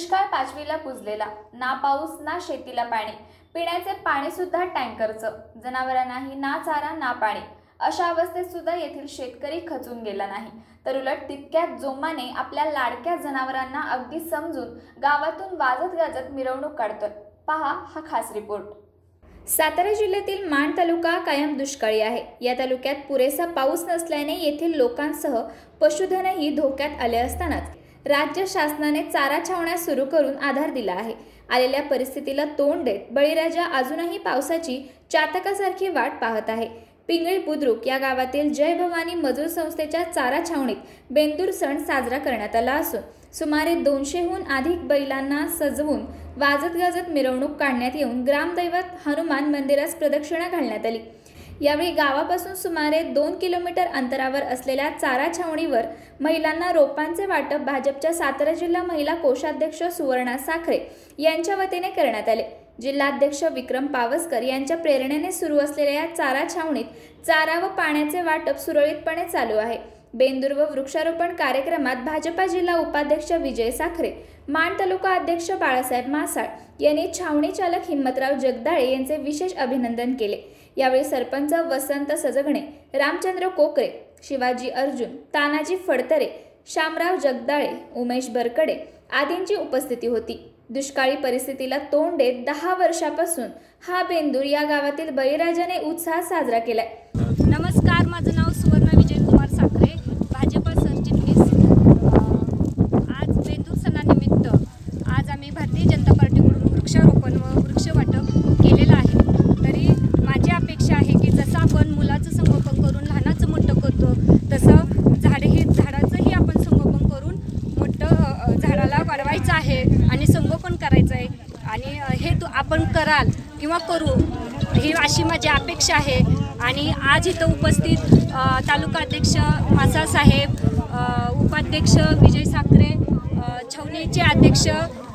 दुष्काळ पाचवीला पुजलेला. ना पाऊस ना शेतीला पाणी. पिण्याचे पाणी सुद्धा टँकरचं. जनावरांनाही ना चारा ना पाणी. अशा अवस्थेत सुद्धा येथील शेतकरी खचून गेला नाही. तर उलट तितक्याच जोमाने आपल्या लाडक्या जनावरांना अगदी समजून गावातून वाजत गाजत मिरवणूक काढतोय. पहा हा खास रिपोर्ट. सातारा जिल्ह्यातील माण तालुका कायम दुष्काळी आहे. या तालुक्यात पुरेसा पाऊस नसल्याने येथील लोकांसह पशुधनही धोक्यात आले असतानाच राज्य शासनाने चारा छावण्या सुरू करून आधार दिला आहे. आलेल्या परिस्थितीला तोंड देत बळीराजा अजूनही पावसाची चातकासारखी वाट पाहत आहे. पिंगळी बुद्रुक या गावातील जय भवानी मजूर संस्थेच्या चारा छावणीत बेंदूर सण साजरा करण्यात आला असून सुमारे दोनशेहून अधिक बैलांना सजवून वाजत गाजत मिरवणूक काढण्यात येऊन ग्रामदैवत हनुमान मंदिरास प्रदक्षिणा घालण्यात आली. यावेळी गावापासून सुमारे दोन किलोमीटर अंतरावर असलेल्या चारा छावणीवर महिलांना रोपांचे वाटप भाजपच्या सातारा जिल्हा महिला कोषाध्यक्ष सुवर्णा साखरे यांच्या वतीने करण्यात आले. जिल्हाध्यक्ष विक्रम पावसकर यांच्या प्रेरणेने सुरू असलेल्या या चारा छावणीत चारा व पाण्याचे वाटप सुरळीतपणे चालू आहे. बेंदूर व वृक्षारोपण कार्यक्रमात भाजपा जिल्हा उपाध्यक्ष विजय साखरे माण तालुका अध्यक्ष बाळासाहेब मासाळ यांनी छावणी चालक हिम्मतराव जगदाळे यांचे विशेष अभिनंदन केले. यावेळी सरपंच वसंत सजगणे रामचंद्र कोकरे शिवाजी अर्जुन तानाजी फडतरे शामराव जगदाळे उमेश बरकडे आदींची उपस्थिती होती. दुष्काळी परिस्थितीला तोंड देत दहा वर्षापासून हा बेंदूर या गावातील बळीराजाने उत्साहात साजरा केलाय. नमस्कार माझं नाव सुवर्ण विजय कुमार साखरे भाजप सरचिटणीस अ, आज बेंदूर सणानिमित्त आज आम्ही भारतीय जनता पार्टीकडून वृक्षारोपण व वृक्ष वाटप केलेलं आहे तरी माझी अपेक्षा आहे की जसं आपण मुलाचं संगोपन करून लहानाचं मोठं करतो तसं झाडे हे झाडाचंही आपण संगोपन करून मोठं अ, झाडाला वाढवायचं आहे आणि संगोपन करायचं आहे आणि अ, हे तू आपण कराल किंवा करू ही अशी माझी अपेक्षा आहे. आणि आज इथं उपस्थित तालुका अध्यक्ष मासा साहेब उपाध्यक्ष विजय साखरे छवणीचे अध्यक्ष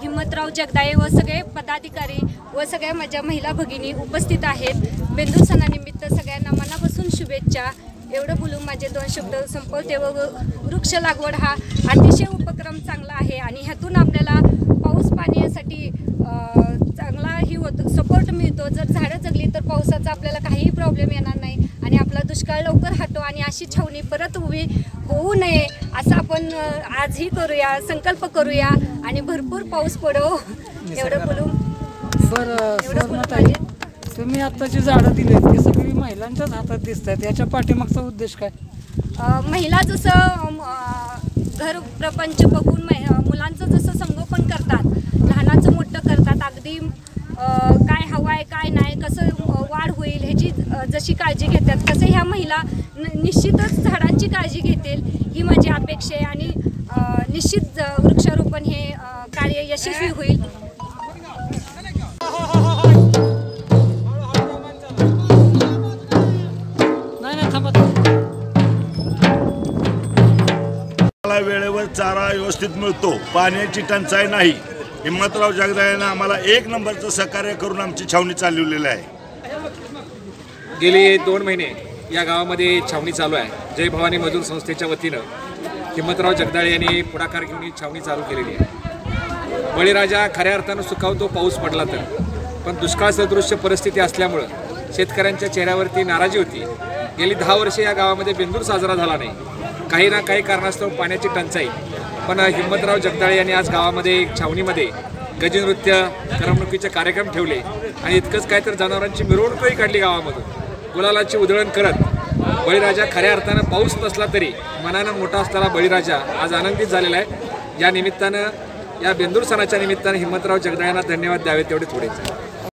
हिम्मतराव जगदाळे व सगळे पदाधिकारी व सगळ्या माझ्या महिला भगिनी उपस्थित आहेत. बेंदूर सणानिमित्त सगळ्यांना मनापासून शुभेच्छा. एवढं बोलून माझे दोन शब्द संपवते व वृक्ष लागवड हा अतिशय उपक्रम चांगला आहे आणि ह्यातून आपल्याला पाऊस पाण्यासाठी अ, चांगलाही होतो सपोर्ट मिळतो जर झाडं जगली पावसाचा आपल्याला काहीही प्रॉब्लेम येणार नाही आणि आपला दुष्काळ लवकर हटो आणि अशी छावणी परत उभी होऊ नये असं आपण आजही करूया संकल्प करूया आणि भरपूर पाऊस पडो. एवढं बरं एवढं तुम्ही आता जी झाडं दिलीत ती सगळी महिलांच्याच हातात दिसत आहेत याच्या पाठीमागचा उद्देश काय? महिला जसं घर प्रपंच बघून मुलांचं जसं संगोपन करतात लहानाचं मोठं करतात अगदी काय काय नाही कसं वाढ होईल ह्याची जशी काळजी घेतात तसं ह्या महिला न- निश्चितच झाडांची काळजी घेतील ही माझी अपेक्षा आहे आणि निश्चित वृक्षारोपण हे कार्य यशस्वी होईल. वेळेवर चारा व्यवस्थित मिळतो पाण्याची टंचाई नाही. हिम्मतराव जगदाळेनं आम्हाला एक नंबरचं सहकार्य करून आमची छावणी चालवलेली आहे. गेले दोन महिने या गावामध्ये छावणी चालू आहे. जय भवानी मजूर संस्थेच्या वतीनं हिम्मतराव जगदाळे यांनी पुढाकार घेऊन ही छावणी चालू केलेली आहे. बळीराजा खऱ्या अर्थानं सुखावतो पाऊस पडला तर. पण दुष्काळ सदृश्य परिस्थिती असल्यामुळं शेतकऱ्यांच्या चेहऱ्यावरती नाराजी होती. गेली दहा वर्षे या गावामध्ये बेंदूर साजरा झाला नाही. काही ना काही कारणास्तव पाण्याची टंचाई पण हिंमतराव जगदाळे यांनी आज गावामध्ये छावणीमध्ये गजनृत्य करमणुकीचे कार्यक्रम ठेवले. आणि इतकंच काय तर जनावरांची मिरवणूकही काढली गावामधून. गुलालाची उधळण करत बळीराजा खऱ्या अर्थानं पाऊस नसला तरी मनानं मोठा असलेला बळीराजा आज आनंदित झालेला आहे. या निमित्तानं या बेंदूर सणाच्या निमित्तानं हिंमतराव जगदाळ्यांना धन्यवाद द्यावे तेवढे थोडेच.